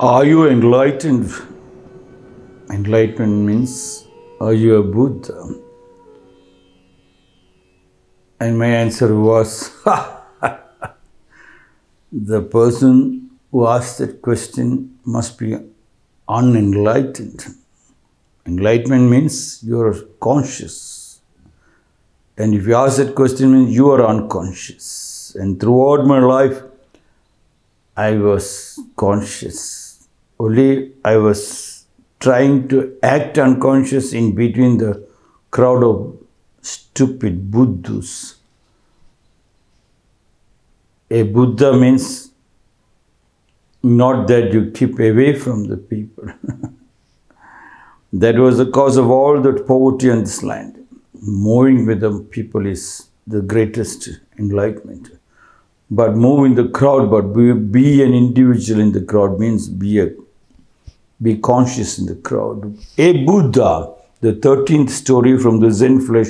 Are you enlightened? Enlightenment means, are you a Buddha? And my answer was, the person who asked that question must be unenlightened. Enlightenment means you are conscious. And if you ask that question, means you are unconscious. And throughout my life, I was conscious. Only I was trying to act unconscious in between the crowd of stupid Buddhas. A Buddha means not that you keep away from the people. that was the cause of all the poverty on this land. Moving with the people is the greatest enlightenment. But move in the crowd, but be, be an individual in the crowd means be a be conscious in the crowd. A Buddha, the 13th story from the Zen flesh,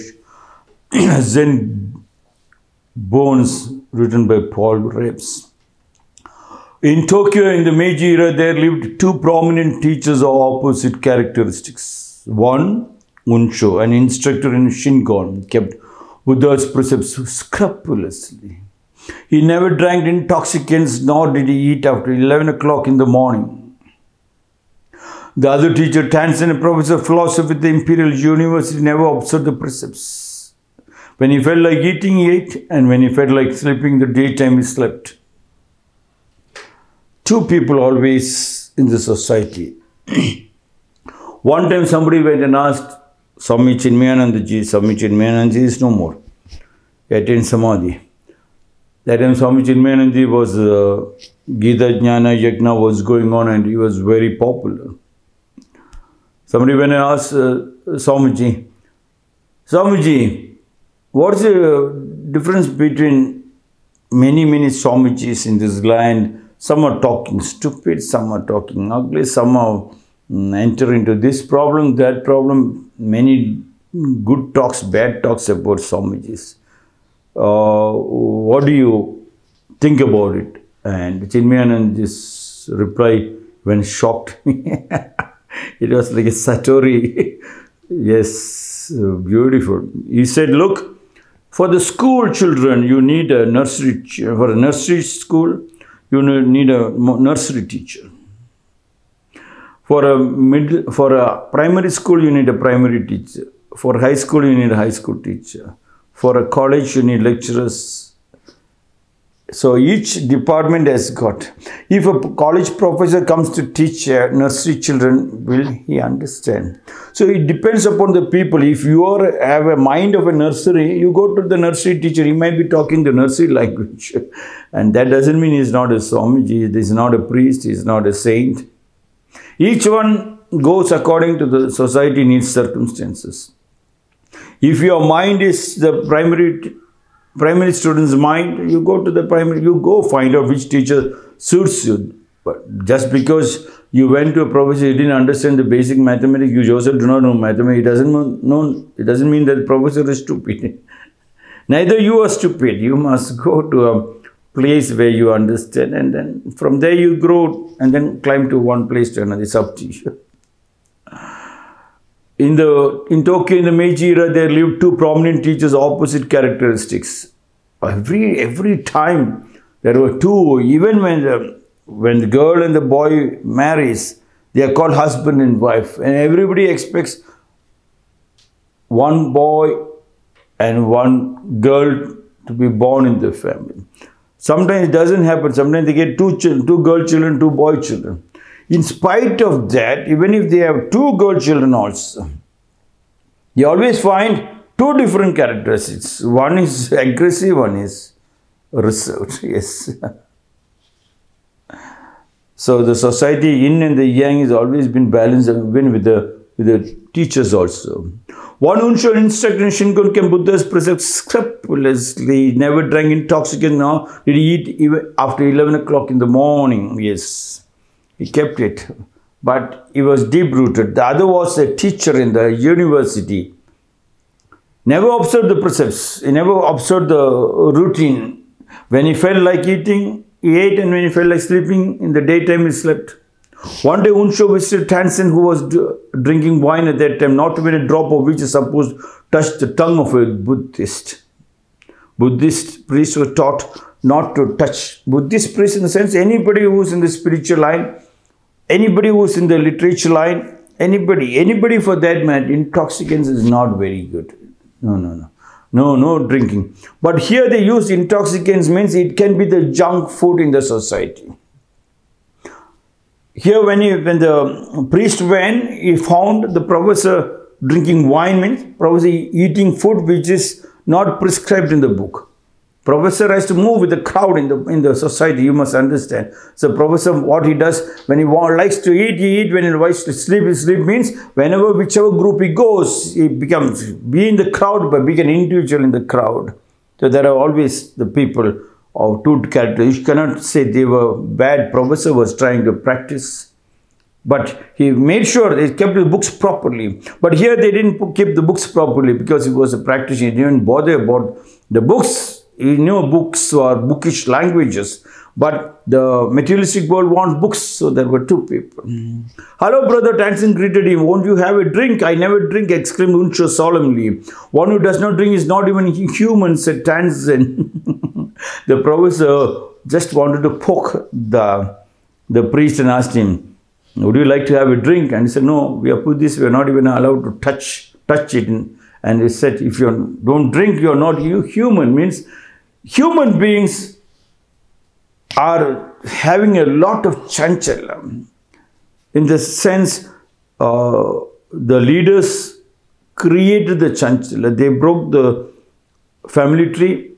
Zen bones, written by Paul Reps. In Tokyo in the Meiji era, there lived two prominent teachers of opposite characteristics. One, Unsho, an instructor in Shingon, kept Buddha's precepts scrupulously. He never drank intoxicants nor did he eat after 11 o'clock in the morning. The other teacher, Tanzan, a professor of philosophy at the Imperial University, never observed the precepts. When he felt like eating, he ate, and when he felt like sleeping the daytime, he slept. Two people always in the society. One time somebody went and asked Swami Chinmayanandaji, Swami Chinmayanandaji is no more. He attained Samadhi. That time Swami Chinmayanandaji was, uh, Gita Jnana Yajna was going on and he was very popular. Somebody went and asked uh, Swamiji, Swamiji, what's the difference between many, many Swamijis in this land? Some are talking stupid, some are talking ugly, some are mm, enter into this problem, that problem. Many good talks, bad talks about Swamijis. Uh, what do you think about it? And Chinmayananda's reply when shocked me. it was like a satori. yes, uh, beautiful. He said, look, for the school children, you need a nursery, for a nursery school, you need a nursery teacher. For a middle, for a primary school, you need a primary teacher. For high school, you need a high school teacher. For a college, you need lecturers. So each department has got. If a college professor comes to teach uh, nursery children, will he understand? So it depends upon the people. If you are have a mind of a nursery, you go to the nursery teacher. He might be talking the nursery language, and that doesn't mean he's not a Swamiji. He's not a priest. He's not a saint. Each one goes according to the society needs circumstances. If your mind is the primary primary student's mind, you go to the primary, you go find out which teacher suits you. But just because you went to a professor, you didn't understand the basic mathematics, you yourself do not know mathematics, it doesn't know, it doesn't mean that the professor is stupid. Neither you are stupid. You must go to a place where you understand and then from there you grow and then climb to one place to another. It's up to you. In the in Tokyo in the Meiji era, there lived two prominent teachers, opposite characteristics. Every every time there were two. Even when the when the girl and the boy marries, they are called husband and wife, and everybody expects one boy and one girl to be born in the family. Sometimes it doesn't happen. Sometimes they get two children, two girl children, two boy children. In spite of that, even if they have two girl children also, you always find two different characteristics. One is aggressive, one is reserved. Yes. so the society yin and the yang has always been balanced, even with the with the teachers also. One Unsho instructor in Shingon Buddha's preserved scrupulously, never drank intoxicant, nor did he eat even after 11 o'clock in the morning. Yes, he kept it. But he was deep rooted. The other was a teacher in the university. Never observed the precepts, he never observed the routine. When he felt like eating, he ate, and when he felt like sleeping, in the daytime, he slept. One day, Unsho visited Tanzan, who was drinking wine at that time, not even a drop of which is supposed to touch the tongue of a Buddhist. Buddhist priests were taught not to touch. Buddhist priests, in the sense, anybody who's in the spiritual line, anybody who's in the literature line, anybody, anybody for that matter, intoxicants is not very good. No, no, no. No, no drinking. But here they use intoxicants means it can be the junk food in the society. Here when, he, when the priest went, he found the professor drinking wine means professor eating food which is not prescribed in the book. Professor has to move with the crowd in the in the society. You must understand. So professor, what he does when he likes to eat, he eat. When he likes to sleep, he sleep. Means whenever whichever group he goes, he becomes be in the crowd, but be an individual in the crowd. So there are always the people of two characters. You cannot say they were bad. Professor was trying to practice but he made sure they kept the books properly. But here they didn't keep the books properly because he was a practitioner. He didn't bother about the books he knew books or bookish languages, but the materialistic world wants books, so there were two people. Mm. Hello, brother Tanzan greeted him. Won't you have a drink? I never drink, exclaimed Unsho solemnly. One who does not drink is not even human, said Tanzan. the professor just wanted to poke the, the priest and asked him, would you like to have a drink? And he said, no, we are put this, we are not even allowed to touch touch it. And he said, if you don't drink, you are not human, means human beings are having a lot of chanchalam. In the sense, uh, the leaders created the chanchala. They broke the family tree,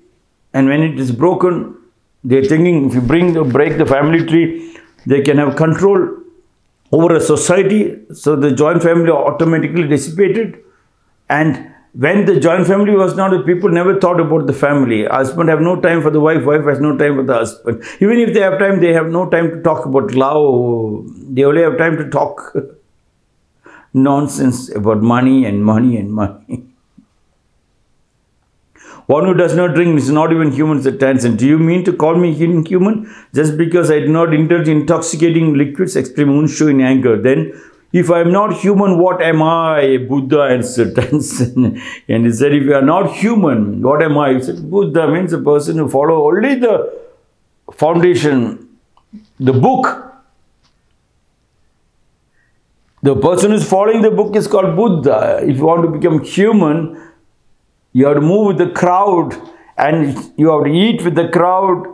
and when it is broken, they're thinking if you bring the, break the family tree, they can have control over a society. So the joint family automatically dissipated, and when the joint family was not, people never thought about the family. Husband have no time for the wife, wife has no time for the husband. Even if they have time, they have no time to talk about love. They only have time to talk nonsense about money and money and money. One who does not drink is not even human times. And do you mean to call me inhuman just because I do not indulge in intoxicating liquids? exclaimed Unsho in anger. Then if I am not human, what am I? Buddha answered. and he said, if you are not human, what am I? He said, Buddha means a person who follow only the foundation, the book. The person who is following the book is called Buddha. If you want to become human, you have to move with the crowd and you have to eat with the crowd,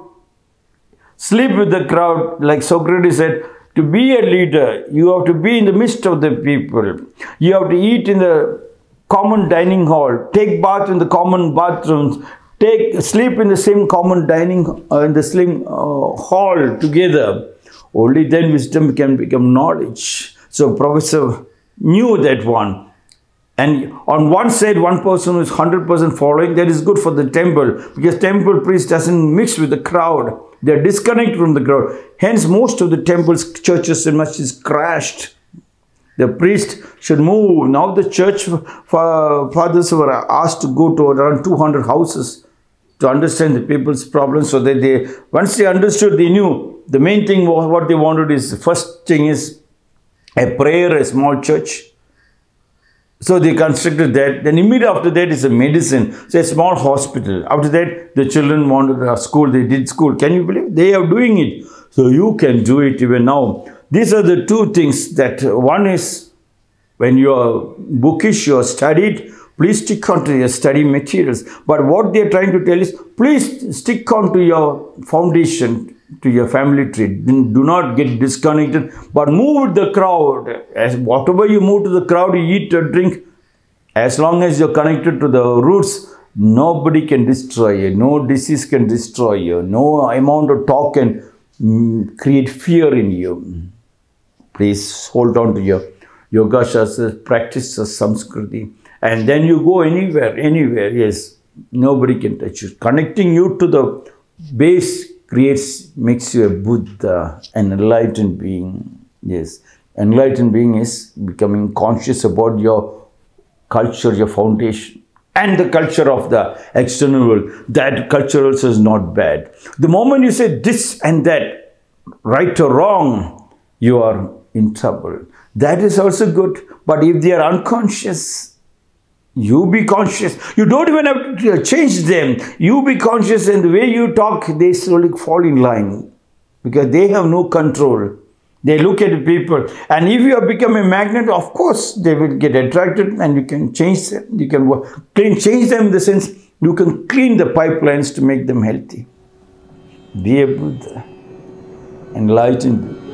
sleep with the crowd. Like Socrates said, to be a leader, you have to be in the midst of the people. You have to eat in the common dining hall, take bath in the common bathrooms, take sleep in the same common dining uh, in the same uh, hall together. Only then wisdom can become knowledge. So professor knew that one. And on one side, one person is 100% following, that is good for the temple because temple priest doesn't mix with the crowd. They are disconnected from the crowd. Hence, most of the temples, churches and is crashed. The priest should move. Now the church fathers were asked to go to around 200 houses to understand the people's problems so that they, once they understood, they knew the main thing was what they wanted is, first thing is a prayer, a small church, so they constructed that. Then immediately after that is a medicine. So a small hospital. After that, the children wanted a school. They did school. Can you believe? They are doing it. So you can do it even now. These are the two things that one is when you are bookish, you are studied, please stick on to your study materials. But what they are trying to tell is, please stick on to your foundation to your family tree. Do not get disconnected, but move the crowd. As whatever you move to the crowd, you eat or drink. As long as you're connected to the roots, nobody can destroy you. No disease can destroy you. No amount of talk can mm, create fear in you. Please hold on to your yoga shastras, practice samskriti, and then you go anywhere, anywhere. Yes, nobody can touch you. Connecting you to the base creates, makes you a Buddha, an enlightened being. Yes, enlightened being is becoming conscious about your culture, your foundation, and the culture of the external world. That culture also is not bad. The moment you say this and that, right or wrong, you are in trouble. That is also good. But if they are unconscious, you be conscious. You don't even have to change them. You be conscious, and the way you talk, they slowly fall in line because they have no control. They look at the people, and if you have become a magnet, of course they will get attracted, and you can change them. You can clean, change them in the sense you can clean the pipelines to make them healthy. Be a Buddha, enlightened.